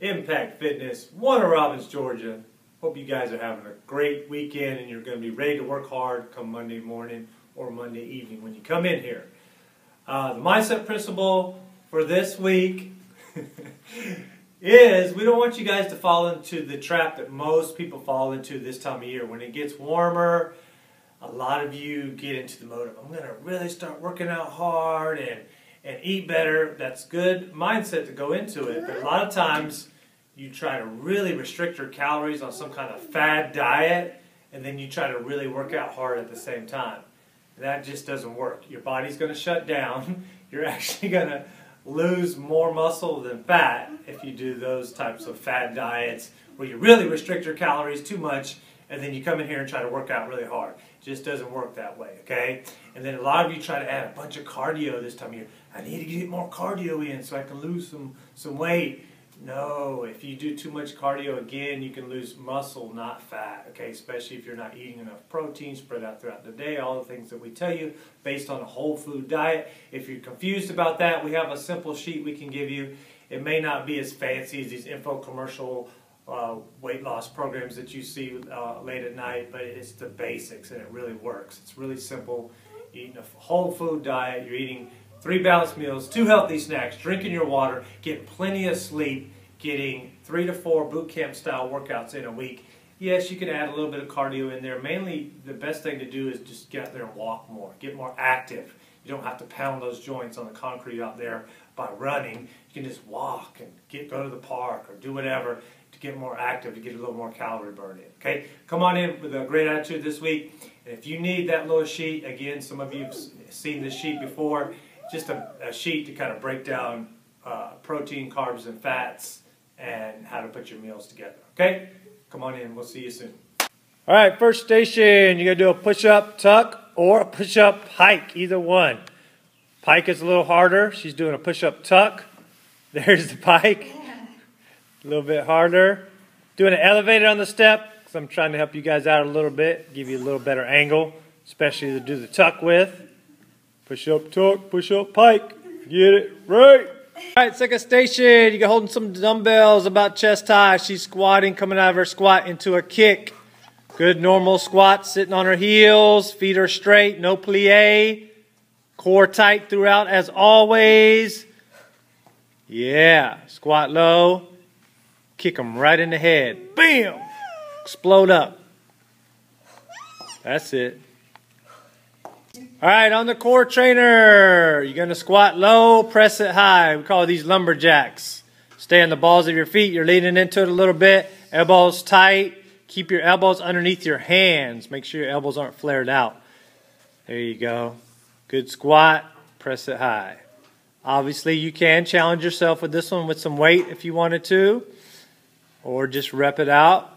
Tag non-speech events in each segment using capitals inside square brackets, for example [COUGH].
Impact Fitness, Warner Robins, Georgia. Hope you guys are having a great weekend and you're going to be ready to work hard come Monday morning or Monday evening when you come in here. Uh, the mindset principle for this week [LAUGHS] is we don't want you guys to fall into the trap that most people fall into this time of year. When it gets warmer, a lot of you get into the mode of, I'm going to really start working out hard and and eat better. That's good mindset to go into it. But a lot of times you try to really restrict your calories on some kind of fad diet, and then you try to really work out hard at the same time. That just doesn't work. Your body's going to shut down. [LAUGHS] You're actually going to lose more muscle than fat if you do those types of fad diets where you really restrict your calories too much and then you come in here and try to work out really hard. It just doesn't work that way, okay? And then a lot of you try to add a bunch of cardio this time of year. I need to get more cardio in so I can lose some, some weight. No, if you do too much cardio again, you can lose muscle, not fat, okay? Especially if you're not eating enough protein spread out throughout the day, all the things that we tell you based on a whole food diet. If you're confused about that, we have a simple sheet we can give you. It may not be as fancy as these info commercial uh, weight loss programs that you see uh, late at night, but it's the basics and it really works. It's really simple. Eating a whole food diet, you're eating three balanced meals, two healthy snacks, drinking your water, getting plenty of sleep, getting three to four boot camp style workouts in a week. Yes, you can add a little bit of cardio in there. Mainly, the best thing to do is just get out there and walk more, get more active. You don't have to pound those joints on the concrete out there by running. You can just walk and get go to the park or do whatever to get more active, to get a little more calorie burn in. Okay, come on in with a great attitude this week. And if you need that little sheet, again, some of you have seen this sheet before, just a, a sheet to kind of break down uh, protein, carbs, and fats, and how to put your meals together. Okay, come on in. We'll see you soon. All right, first station, you're gonna do a push-up tuck or a push-up hike, either one. Pike is a little harder. She's doing a push-up tuck. [LAUGHS] There's the pike. [LAUGHS] A little bit harder. Doing an elevated on the step, because I'm trying to help you guys out a little bit, give you a little better angle, especially to do the tuck with. Push up, tuck, push up, pike. Get it right. All right, second station. You got holding some dumbbells about chest high. She's squatting, coming out of her squat into a kick. Good normal squat, sitting on her heels, feet are straight, no plie. Core tight throughout as always. Yeah, squat low. Kick them right in the head. Bam! Explode up. That's it. All right, on the core trainer, you're going to squat low, press it high. We call these lumberjacks. Stay on the balls of your feet. You're leaning into it a little bit. Elbows tight. Keep your elbows underneath your hands. Make sure your elbows aren't flared out. There you go. Good squat. Press it high. Obviously, you can challenge yourself with this one with some weight if you wanted to or just rep it out.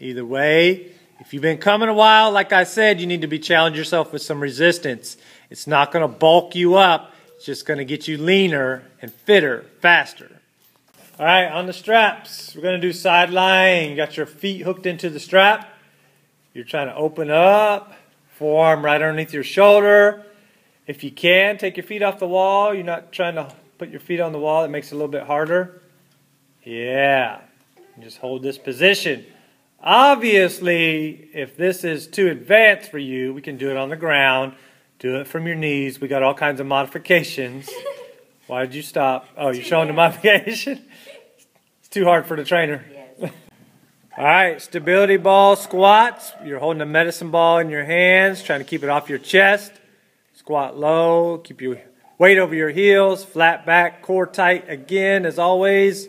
Either way, if you've been coming a while, like I said, you need to be challenge yourself with some resistance. It's not going to bulk you up. It's just going to get you leaner and fitter, faster. All right, on the straps, we're going to do side lying. You got your feet hooked into the strap. You're trying to open up, forearm right underneath your shoulder. If you can, take your feet off the wall. You're not trying to put your feet on the wall. It makes it a little bit harder. Yeah. Just hold this position. Obviously, if this is too advanced for you, we can do it on the ground. Do it from your knees. We got all kinds of modifications. [LAUGHS] Why did you stop? Oh, you're showing the modification? [LAUGHS] It's too hard for the trainer. Yes. [LAUGHS] all right, stability ball squats. You're holding a medicine ball in your hands, trying to keep it off your chest. Squat low, keep your weight over your heels, flat back, core tight again, as always.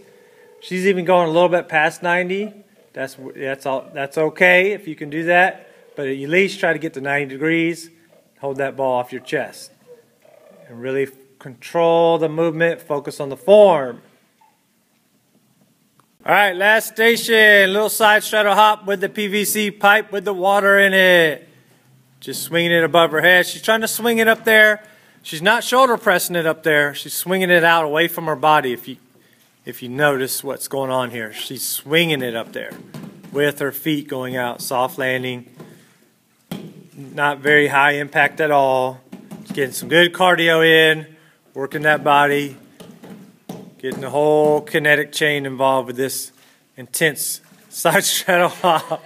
She's even going a little bit past 90. That's that's all. That's okay if you can do that. But at least try to get to 90 degrees. Hold that ball off your chest, and really control the movement. Focus on the form. All right, last station. Little side straddle hop with the PVC pipe with the water in it. Just swinging it above her head. She's trying to swing it up there. She's not shoulder pressing it up there. She's swinging it out away from her body. If you if you notice what's going on here. She's swinging it up there with her feet going out, soft landing. Not very high impact at all. Getting some good cardio in, working that body. Getting the whole kinetic chain involved with this intense [LAUGHS] side straddle hop.